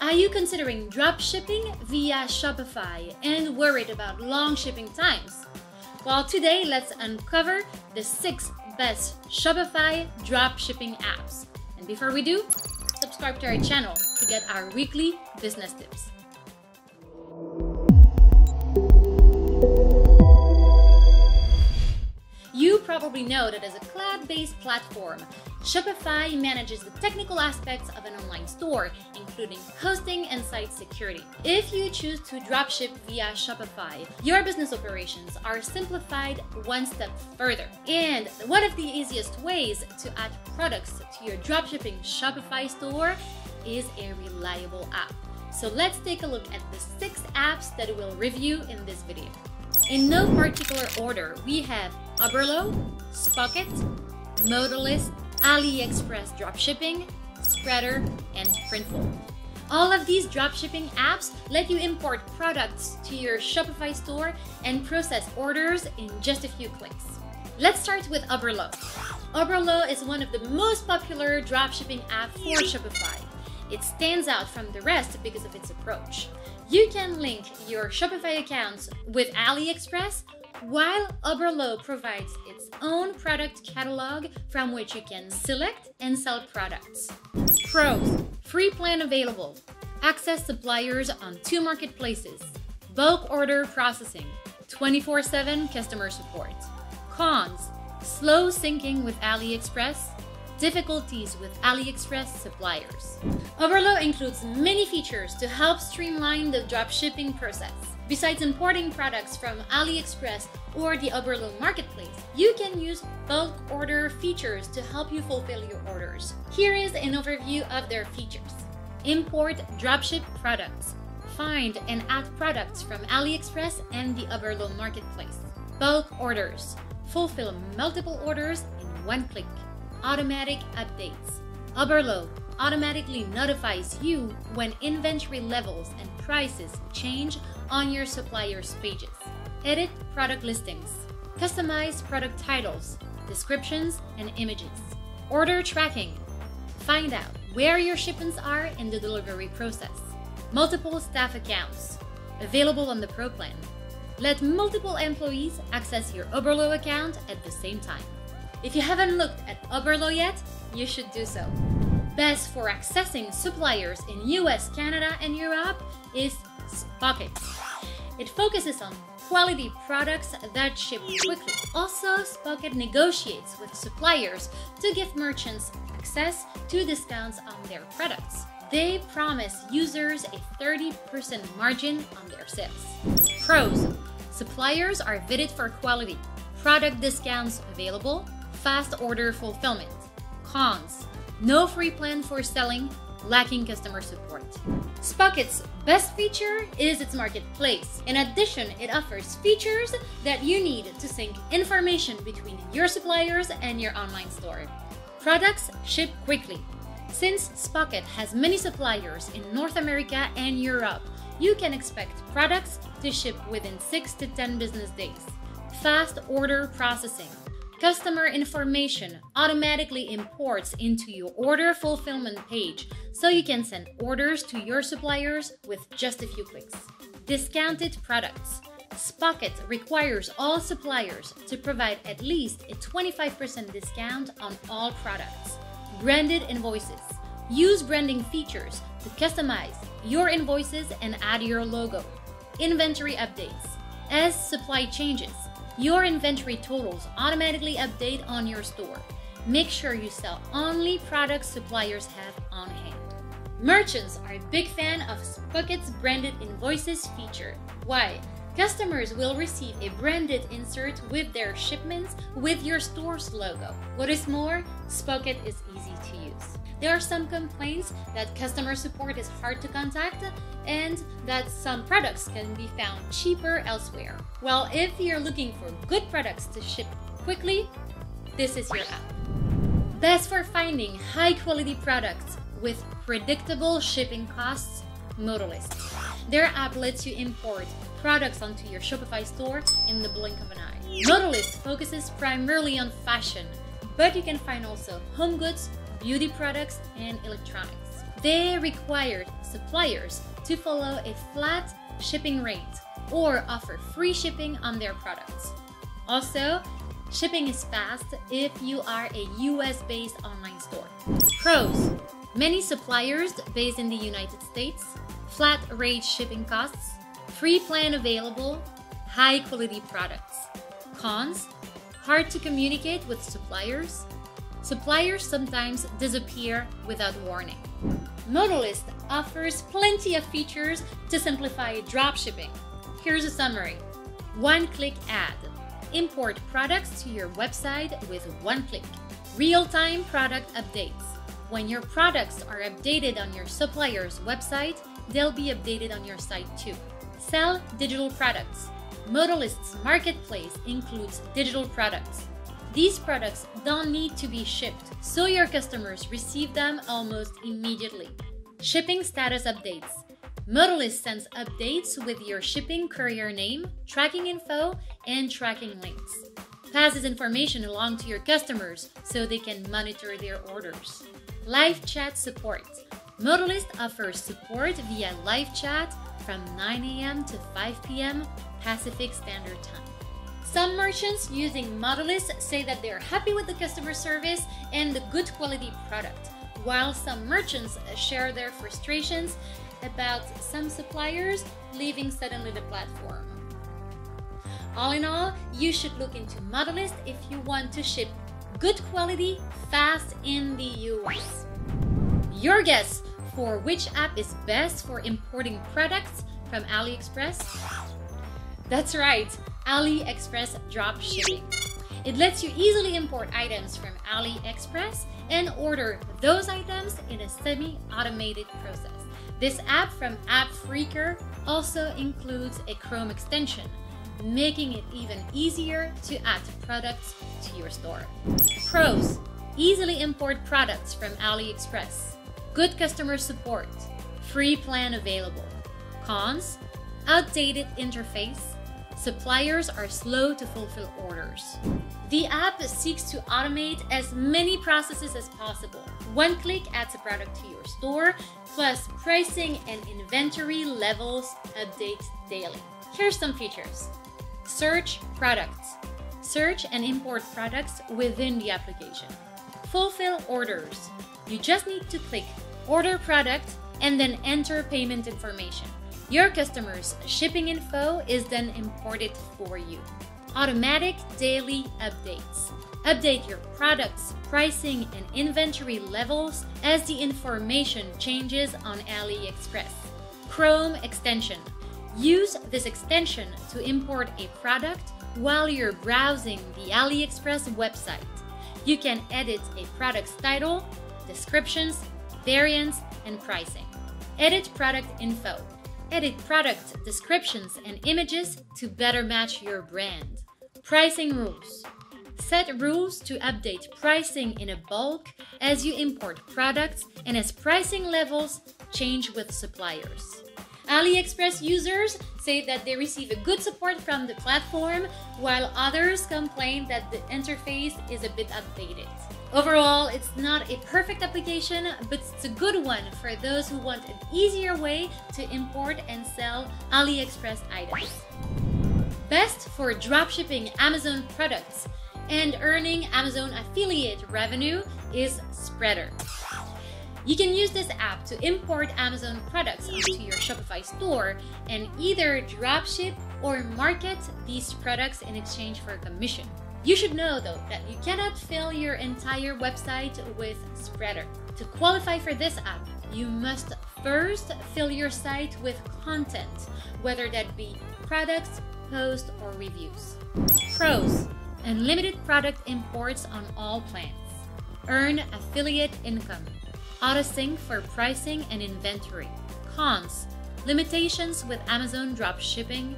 Are you considering drop shipping via Shopify and worried about long shipping times? Well, today let's uncover the six best Shopify drop shipping apps. And before we do, subscribe to our channel to get our weekly business tips. You probably know that as a cloud-based platform, Shopify manages the technical aspects of an online store, including hosting and site security. If you choose to dropship via Shopify, your business operations are simplified one step further. And one of the easiest ways to add products to your dropshipping Shopify store is a reliable app. So let's take a look at the six apps that we'll review in this video. In no particular order, we have Oberlo, Spocket, Modalyst, AliExpress dropshipping, Spreadr, and Printful. All of these dropshipping apps let you import products to your Shopify store and process orders in just a few clicks. Let's start with Oberlo. Oberlo is one of the most popular dropshipping apps for Shopify. It stands out from the rest because of its approach. You can link your Shopify accounts with AliExpress while Oberlo provides its own product catalog from which you can select and sell products. Pros Free plan available. Access suppliers on two marketplaces. Bulk order processing. 24 7 customer support. Cons Slow syncing with AliExpress difficulties with AliExpress suppliers. Oberlo includes many features to help streamline the dropshipping process. Besides importing products from AliExpress or the Oberlo marketplace, you can use bulk order features to help you fulfill your orders. Here is an overview of their features. Import dropship products. Find and add products from AliExpress and the Oberlo marketplace. Bulk orders. Fulfill multiple orders in one click automatic updates. Oberlo automatically notifies you when inventory levels and prices change on your supplier's pages. Edit product listings. Customize product titles, descriptions, and images. Order tracking. Find out where your shipments are in the delivery process. Multiple staff accounts. Available on the Pro plan. Let multiple employees access your Oberlo account at the same time. If you haven't looked at Oberlo yet, you should do so. Best for accessing suppliers in US, Canada, and Europe is Spocket. It focuses on quality products that ship quickly. Also, Spocket negotiates with suppliers to give merchants access to discounts on their products. They promise users a 30% margin on their sales. Pros Suppliers are vetted for quality, product discounts available, fast order fulfillment. Cons no free plan for selling, lacking customer support. Spocket's best feature is its marketplace. In addition, it offers features that you need to sync information between your suppliers and your online store. Products ship quickly. Since Spocket has many suppliers in North America and Europe, you can expect products to ship within 6 to 10 business days. Fast order processing. Customer information automatically imports into your order fulfillment page so you can send orders to your suppliers with just a few clicks. Discounted products. Spocket requires all suppliers to provide at least a 25% discount on all products. Branded invoices. Use branding features to customize your invoices and add your logo. Inventory updates. As supply changes, your inventory totals automatically update on your store. Make sure you sell only products suppliers have on hand. Merchants are a big fan of Spocket's branded invoices feature. Why? Customers will receive a branded insert with their shipments with your store's logo. What is more, Spocket is easy to use. There are some complaints that customer support is hard to contact and that some products can be found cheaper elsewhere. Well, if you're looking for good products to ship quickly, this is your app. Best for finding high quality products with predictable shipping costs, Modalyst. Their app lets you import products onto your Shopify store in the blink of an eye. Modalyst focuses primarily on fashion, but you can find also home goods, beauty products, and electronics. They require suppliers to follow a flat shipping rate or offer free shipping on their products. Also, shipping is fast if you are a US based online store. Pros Many suppliers based in the United States, flat rate shipping costs, free plan available, high quality products. Cons Hard to communicate with suppliers. Suppliers sometimes disappear without warning. Modalyst offers plenty of features to simplify dropshipping. Here's a summary one click ad. Import products to your website with one click. Real time product updates. When your products are updated on your supplier's website, they'll be updated on your site too. Sell digital products. Modalyst's marketplace includes digital products. These products don't need to be shipped, so your customers receive them almost immediately. Shipping status updates. Modalyst sends updates with your shipping courier name, tracking info, and tracking links. Passes information along to your customers so they can monitor their orders. Live chat support. Modalyst offers support via live chat from 9 a.m. to 5 p.m. Pacific Standard Time. Some merchants using Modalyst say that they're happy with the customer service and the good quality product, while some merchants share their frustrations about some suppliers leaving suddenly the platform. All in all, you should look into Modalyst if you want to ship good quality fast in the US. Your guess for which app is best for importing products from AliExpress? That's right, AliExpress drop shipping. It lets you easily import items from AliExpress and order those items in a semi automated process. This app from AppFreaker also includes a Chrome extension, making it even easier to add products to your store. Pros Easily import products from AliExpress. Good customer support. Free plan available. Cons Outdated interface. Suppliers are slow to fulfill orders. The app seeks to automate as many processes as possible. One click adds a product to your store, plus pricing and inventory levels update daily. Here's some features. Search products. Search and import products within the application. Fulfill orders. You just need to click order product, and then enter payment information. Your customer's shipping info is then imported for you. Automatic daily updates. Update your products, pricing, and inventory levels as the information changes on AliExpress. Chrome extension. Use this extension to import a product while you're browsing the AliExpress website. You can edit a product's title, descriptions, variants, and pricing. Edit product info. Edit product descriptions and images to better match your brand. Pricing rules. Set rules to update pricing in a bulk as you import products and as pricing levels change with suppliers. AliExpress users say that they receive a good support from the platform, while others complain that the interface is a bit outdated. Overall, it's not a perfect application, but it's a good one for those who want an easier way to import and sell AliExpress items. Best for dropshipping Amazon products and earning Amazon affiliate revenue is Spreadr. You can use this app to import Amazon products onto your Shopify store and either dropship or market these products in exchange for a commission. You should know though that you cannot fill your entire website with Spreadr. To qualify for this app, you must first fill your site with content, whether that be products, posts, or reviews. Pros Unlimited product imports on all plans. Earn affiliate income. Auto-sync for pricing and inventory. Cons. Limitations with Amazon drop shipping.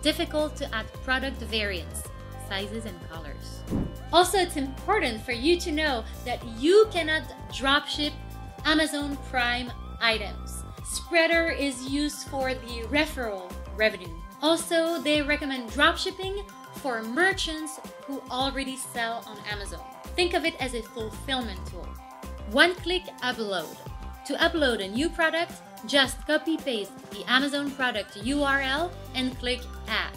Difficult to add product variants, sizes, and colors. Also, it's important for you to know that you cannot drop ship Amazon Prime items. Spreadr is used for the referral revenue. Also, they recommend dropshipping for merchants who already sell on Amazon. Think of it as a fulfillment tool. One click upload. To upload a new product, Just copy paste the Amazon product URL and click Add.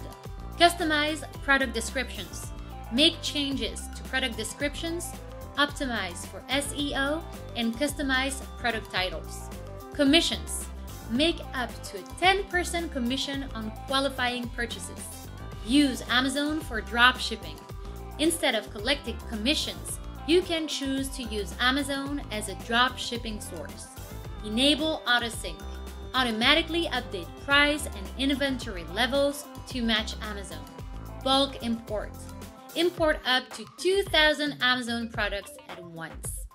Customize product descriptions. Make changes to product descriptions, optimize for SEO, and customize product titles. Commissions. Make up to 10% commission on qualifying purchases. Use Amazon for drop shipping. Instead of collecting commissions, you can choose to use Amazon as a drop shipping source. Enable AutoSync. Automatically update price and inventory levels to match Amazon. Bulk import. Import up to 2,000 Amazon products at once.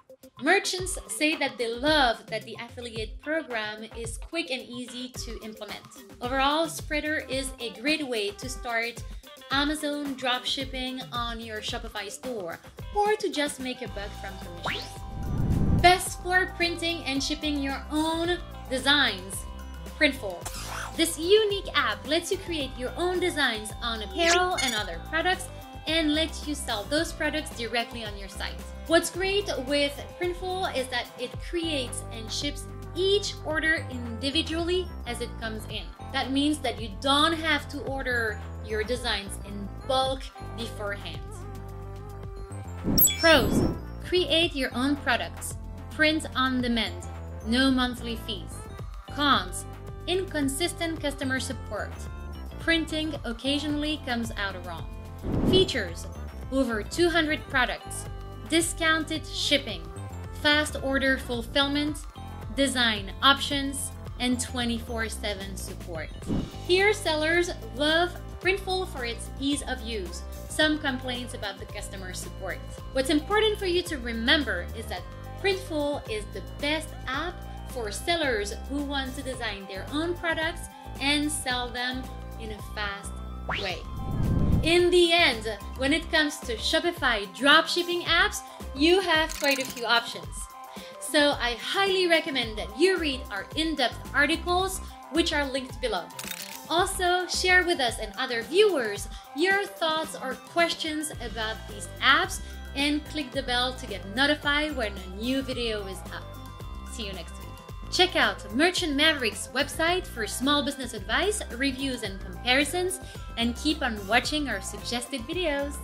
Merchants say that they love that the affiliate program is quick and easy to implement. Overall, Spreadr is a great way to start Amazon dropshipping on your Shopify store or to just make a buck from commissions. Best for printing and shipping your own designs. Printful. This unique app lets you create your own designs on apparel and other products and lets you sell those products directly on your site. What's great with Printful is that it creates and ships each order individually as it comes in. That means that you don't have to order your designs in bulk beforehand. Pros Create your own products, print on demand, no monthly fees. Cons Inconsistent customer support. Printing occasionally comes out wrong. Features Over 200 products, discounted shipping, fast order fulfillment, design options, and 24 7 support. Here, sellers love Printful for its ease of use. Some complaints about the customer support. What's important for you to remember is that Printful is the best app for sellers who want to design their own products and sell them in a fast way. In the end, when it comes to Shopify dropshipping apps, you have quite a few options. So I highly recommend that you read our in-depth articles, which are linked below. Also, share with us and other viewers your thoughts or questions about these apps and click the bell to get notified when a new video is up. See you next week. Check out Merchant Maverick's website for small business advice, reviews, and comparisons, and keep on watching our suggested videos.